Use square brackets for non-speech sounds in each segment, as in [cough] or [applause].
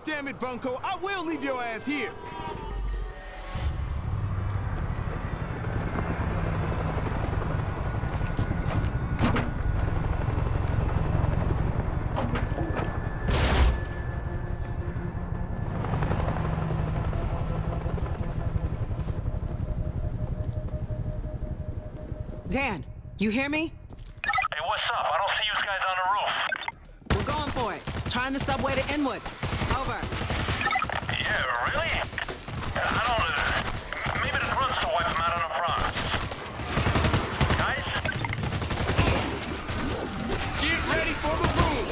God damn it, Bunko. I will leave your ass here. Dan, you hear me? Hey, what's up? I don't see you guys on the roof. We're going for it. Trying the subway to Inwood. Over. Yeah, really? I don't... Uh, maybe the grunts will wipe them out on the Bronx. Guys? Get ready for the boom.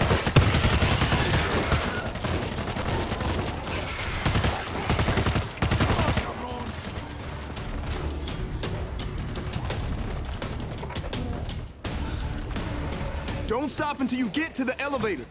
Don't stop until you get to the elevator.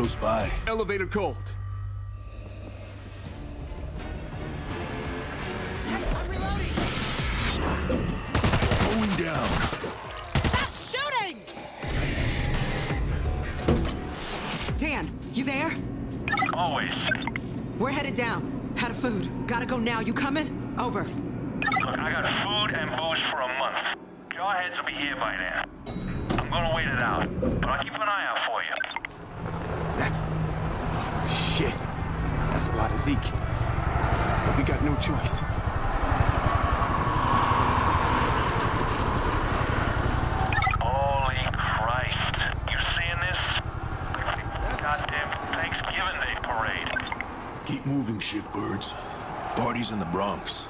Close by. Elevator cold. Going down. Stop shooting! Dan, you there? Always. We're headed down. Out of food. Gotta go now. You coming? Over. Look, I got food and booze for a month. Jarheads will be here by now. I'm gonna wait it out, but I'll keep an eye out for you. That's. Oh, shit. That's a lot of Zeke. But we got no choice. Holy Christ. You seeing this? Goddamn Thanksgiving Day parade. Keep moving, shitbirds. Party's in the Bronx.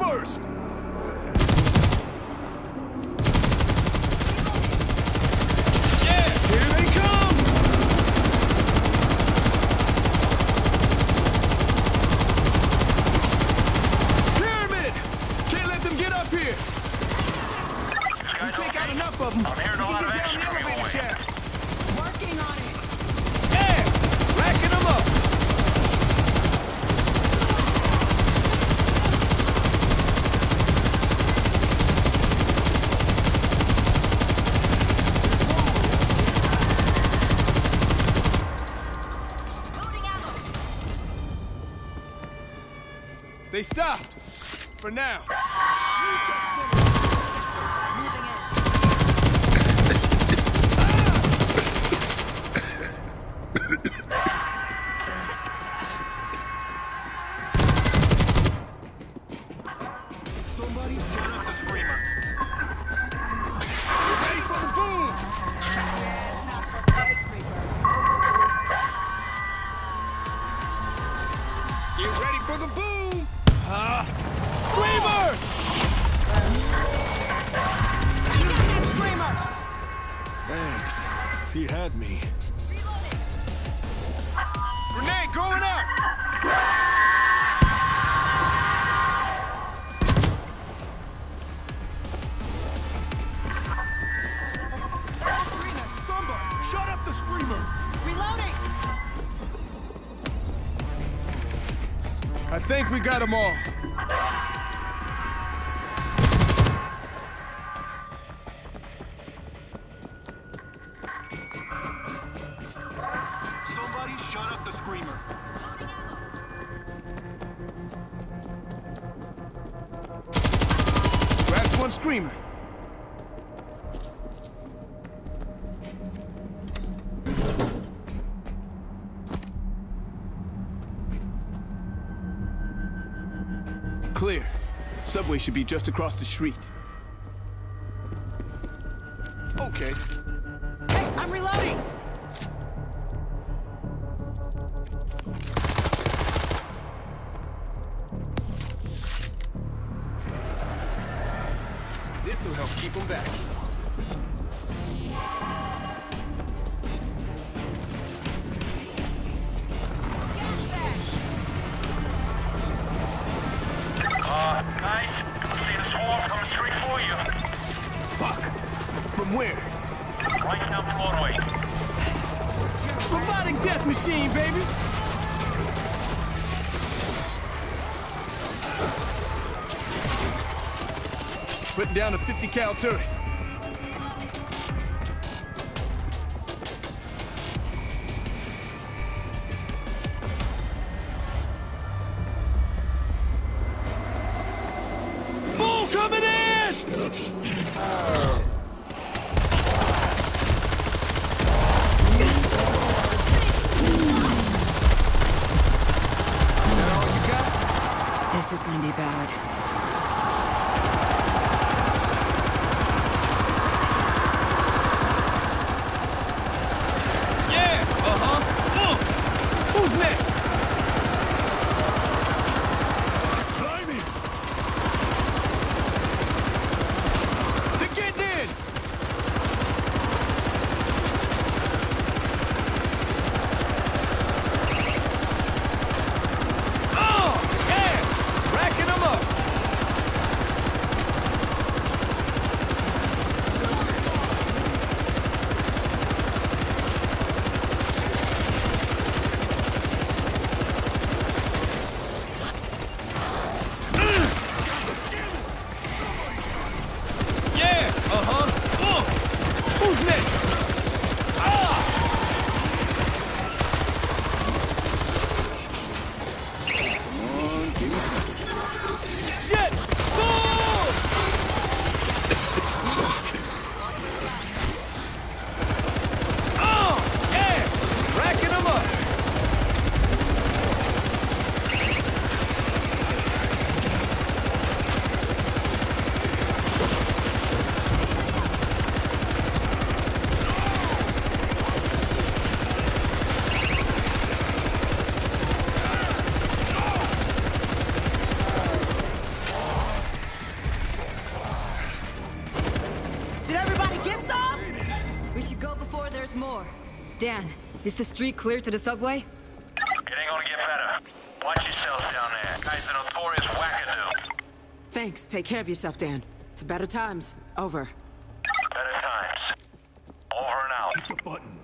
First? Yeah, here they come! Pyramid! Can't let them get up here! These We guys take out okay? enough of them. I'm hearing we a can lot of get down the extra elevator away. shaft. Working on it. Yeah! Racking them up! Loading ammo. They stopped. For now. Moving in. Somebody shut up the screamer. Get ready for the boom! For the boom! Ah! Screamer! Screamer! Thanks. He had me. Reloading. Grenade going out! Somebody, shut up the screamer! Reloading! Think we got them all. Clear. Subway should be just across the street. Where? Right down Broadway. Robotic death machine, baby! Putting down a 50 cal turret. Should there's more. Dan, is the street clear to the subway? It ain't gonna get better. Watch yourselves down there. Guy's a notorious wackadoo. Thanks. Take care of yourself, Dan. To better times. Over. Better times. Over and out. Hit the button.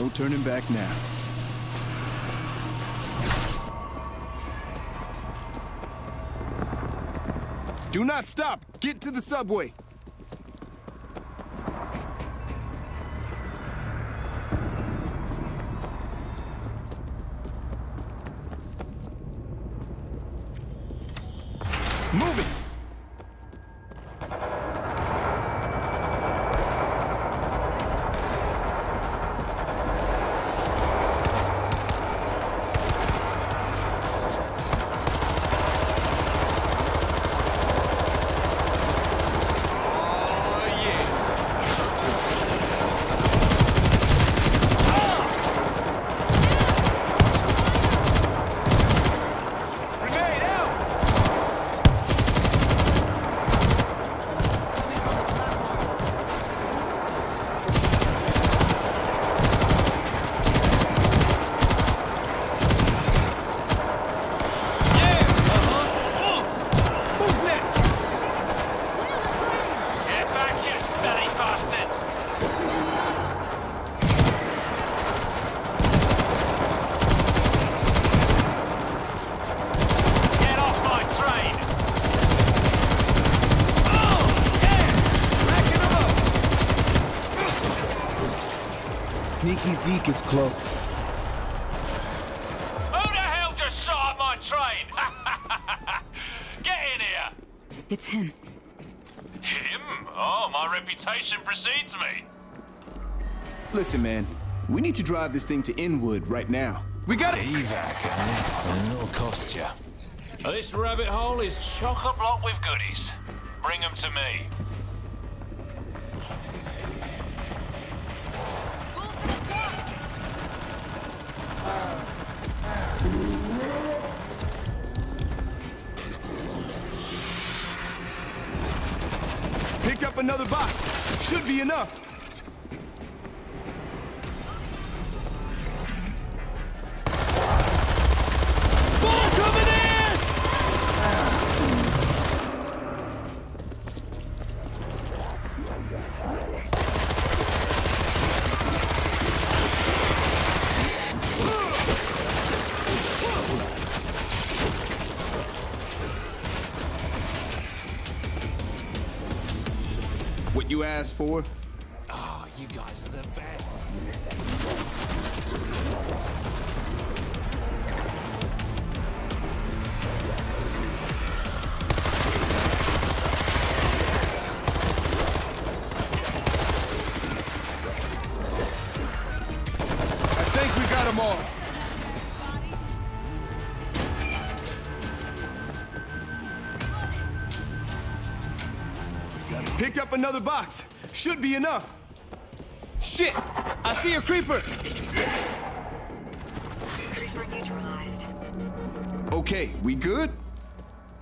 No turning back now. Do not stop! Get to the subway! Moving! Sneaky Zeke is close. Who the hell just shot my train? [laughs] Get in here! It's him. Him? Oh, my reputation precedes me. Listen, man. We need to drive this thing to Inwood right now. We got it! Evac, eh? It'll cost you. This rabbit hole is chock-a-block with goodies. Bring them to me. Picked up another box. Should be enough. You for? Oh, you guys are the best. I think we got them all. Picked up another box. Should be enough. Shit! I see a creeper! Creeper neutralized. Okay, we good?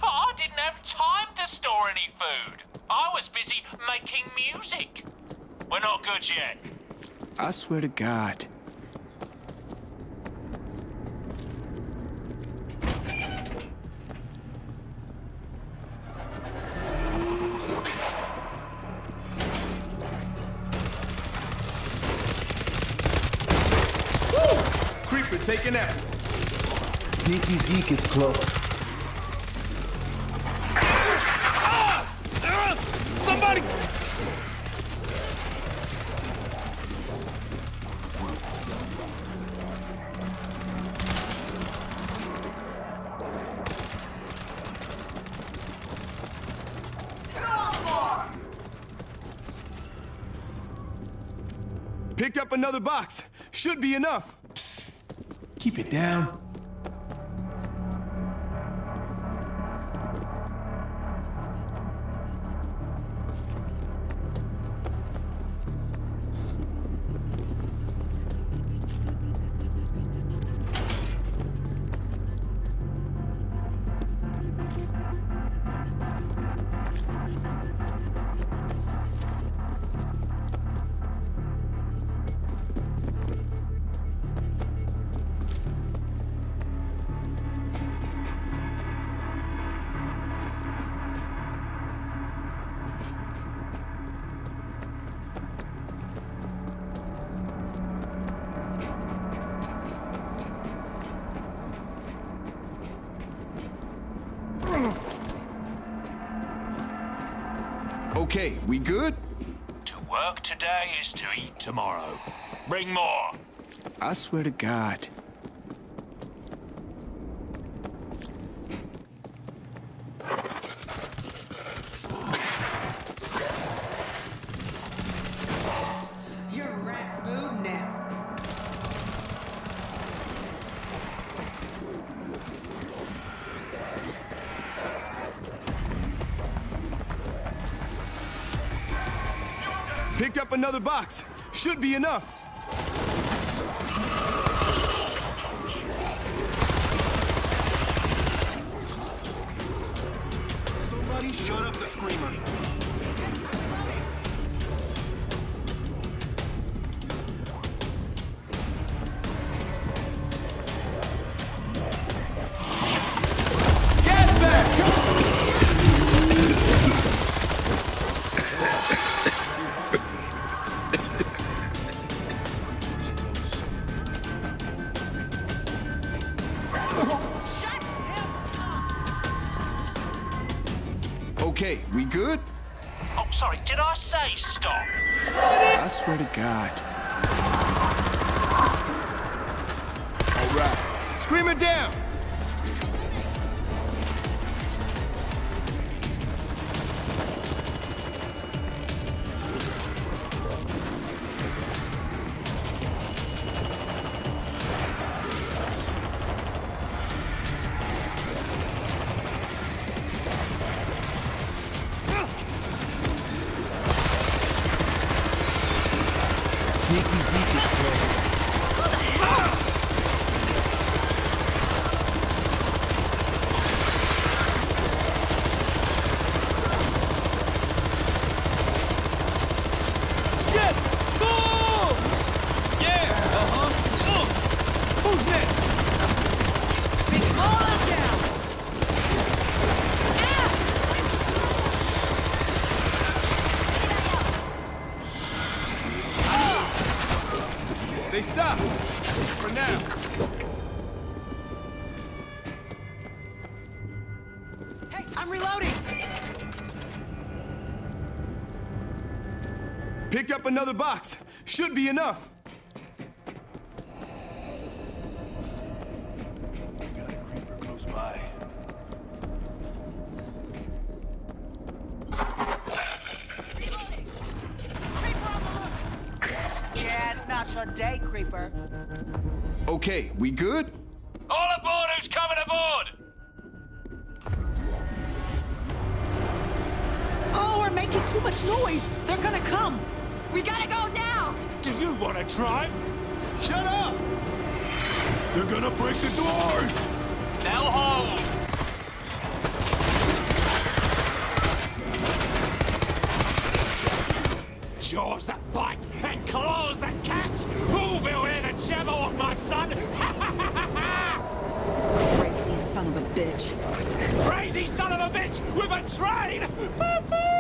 I didn't have time to store any food. I was busy making music. We're not good yet. I swear to God. Taken out. Sneaky Zeke is close. Ah! Ah! Somebody! Picked up another box. Should be enough. Keep it down. Okay, we good? To work today is to eat tomorrow. Bring more. I swear to God. Picked up another box. Should be enough. God. All right. Screamer down! Picked up another box. Should be enough. Got a creeper close by. Yeah, it's not your day, Creeper. Okay, we good? Want? Shut up! They're gonna break the doors! Now hold! Jaws that bite and claws that catch! Who will hear the Jabberwock my son? [laughs] Crazy son of a bitch. Crazy son of a bitch with a train!